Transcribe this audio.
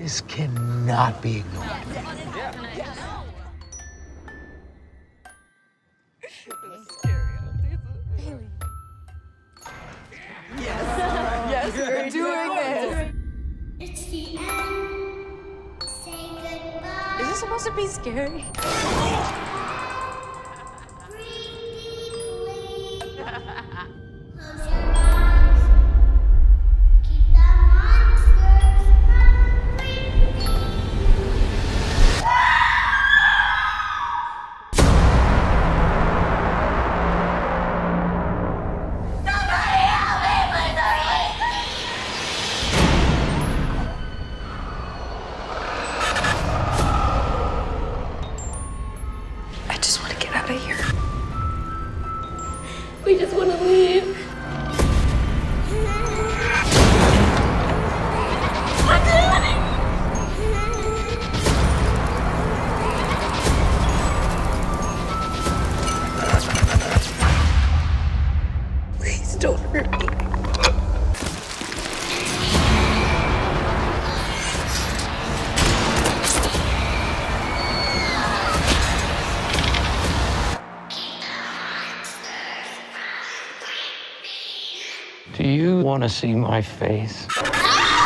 This cannot be ignored. Yes, we're doing this. It's the end. Say goodbye. Is this supposed to be scary? We just want to leave. Do you want to see my face? Ah!